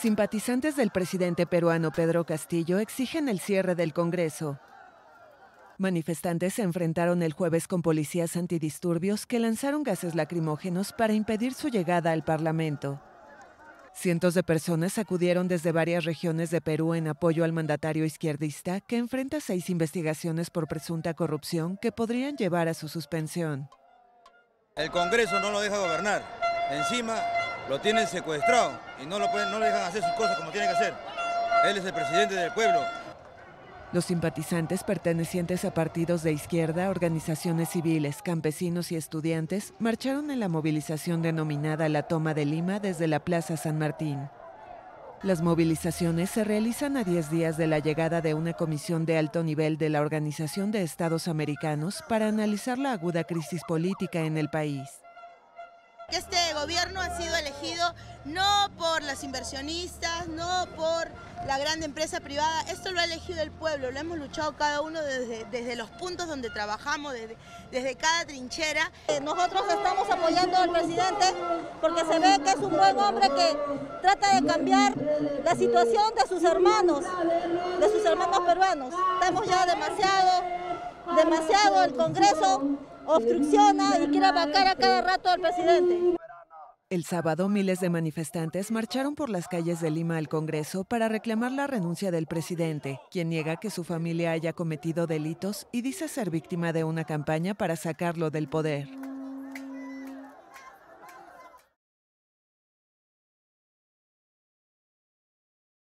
Simpatizantes del presidente peruano Pedro Castillo exigen el cierre del Congreso. Manifestantes se enfrentaron el jueves con policías antidisturbios que lanzaron gases lacrimógenos para impedir su llegada al Parlamento. Cientos de personas acudieron desde varias regiones de Perú en apoyo al mandatario izquierdista que enfrenta seis investigaciones por presunta corrupción que podrían llevar a su suspensión. El Congreso no lo deja gobernar. Encima lo tienen secuestrado y no, lo pueden, no dejan hacer sus cosas como tiene que hacer. Él es el presidente del pueblo. Los simpatizantes pertenecientes a partidos de izquierda, organizaciones civiles, campesinos y estudiantes marcharon en la movilización denominada La Toma de Lima desde la Plaza San Martín. Las movilizaciones se realizan a 10 días de la llegada de una comisión de alto nivel de la Organización de Estados Americanos para analizar la aguda crisis política en el país. Este gobierno ha sido elegido no por las inversionistas, no por la gran empresa privada, esto lo ha elegido el pueblo, lo hemos luchado cada uno desde, desde los puntos donde trabajamos, desde, desde cada trinchera. Nosotros estamos apoyando al presidente porque se ve que es un buen hombre que trata de cambiar la situación de sus hermanos, de sus hermanos peruanos. Estamos ya demasiado, demasiado el Congreso obstrucciona y quiere vacar a cada rato al presidente. El sábado, miles de manifestantes marcharon por las calles de Lima al Congreso para reclamar la renuncia del presidente, quien niega que su familia haya cometido delitos y dice ser víctima de una campaña para sacarlo del poder.